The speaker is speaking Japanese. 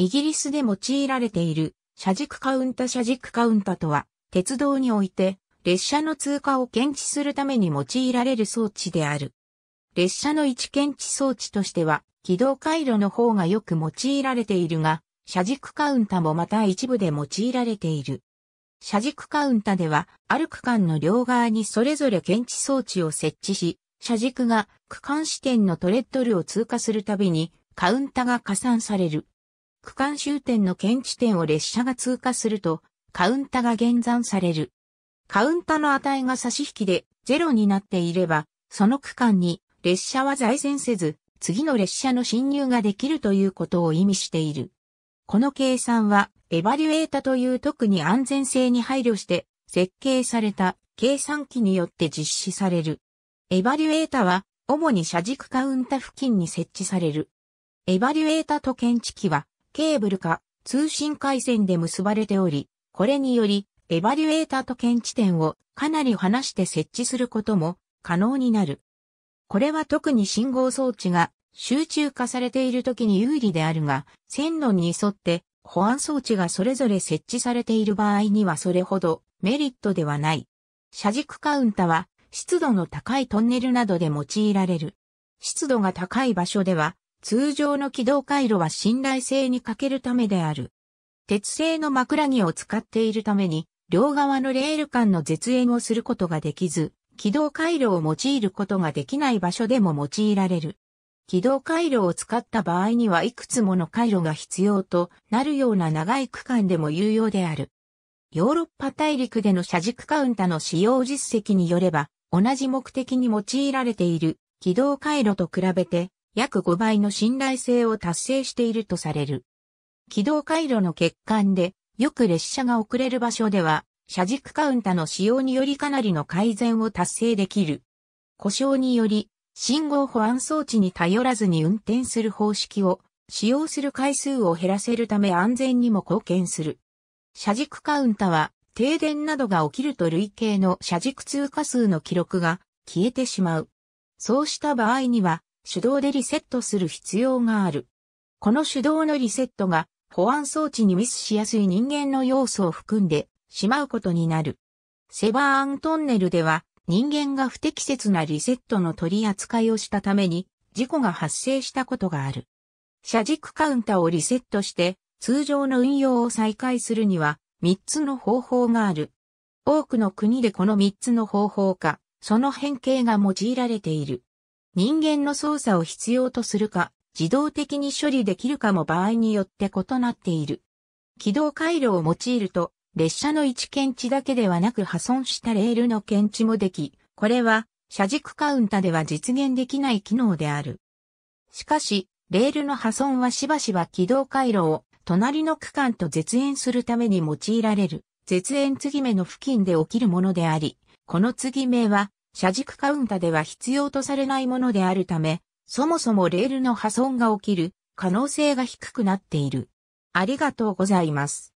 イギリスで用いられている車軸カウンタ車軸カウンタとは、鉄道において列車の通過を検知するために用いられる装置である。列車の位置検知装置としては、軌道回路の方がよく用いられているが、車軸カウンタもまた一部で用いられている。車軸カウンタでは、ある区間の両側にそれぞれ検知装置を設置し、車軸が区間視点のトレッドルを通過するたびに、カウンタが加算される。区間終点の検知点を列車が通過すると、カウンタが減算される。カウンタの値が差し引きで0になっていれば、その区間に列車は在線せず、次の列車の進入ができるということを意味している。この計算は、エバリュエータという特に安全性に配慮して設計された計算機によって実施される。エバリュエータは、主に車軸カウンタ付近に設置される。エバリュエータと検知器は、ケーブルか通信回線で結ばれており、これにより、エバリュエーターと検知点をかなり離して設置することも可能になる。これは特に信号装置が集中化されている時に有利であるが、線路に沿って保安装置がそれぞれ設置されている場合にはそれほどメリットではない。車軸カウンタは湿度の高いトンネルなどで用いられる。湿度が高い場所では通常の軌道回路は信頼性に欠けるためである。鉄製の枕木を使っているために両側のレール間の絶縁をすることができず、軌道回路を用いることができない場所でも用いられる。軌道回路を使った場合にはいくつもの回路が必要となるような長い区間でも有用である。ヨーロッパ大陸での車軸カウンタの使用実績によれば、同じ目的に用いられている軌道回路と比べて約5倍の信頼性を達成しているとされる。軌道回路の欠陥でよく列車が遅れる場所では、車軸カウンタの使用によりかなりの改善を達成できる。故障により、信号保安装置に頼らずに運転する方式を使用する回数を減らせるため安全にも貢献する。車軸カウンタは停電などが起きると累計の車軸通過数の記録が消えてしまう。そうした場合には手動でリセットする必要がある。この手動のリセットが保安装置にミスしやすい人間の要素を含んでしまうことになる。セバーントンネルでは人間が不適切なリセットの取り扱いをしたために事故が発生したことがある。車軸カウンターをリセットして通常の運用を再開するには3つの方法がある。多くの国でこの3つの方法か、その変形が用いられている。人間の操作を必要とするか、自動的に処理できるかも場合によって異なっている。軌道回路を用いると、列車の位置検知だけではなく破損したレールの検知もでき、これは車軸カウンタでは実現できない機能である。しかし、レールの破損はしばしば軌道回路を隣の区間と絶縁するために用いられる絶縁継ぎ目の付近で起きるものであり、この継ぎ目は車軸カウンタでは必要とされないものであるため、そもそもレールの破損が起きる可能性が低くなっている。ありがとうございます。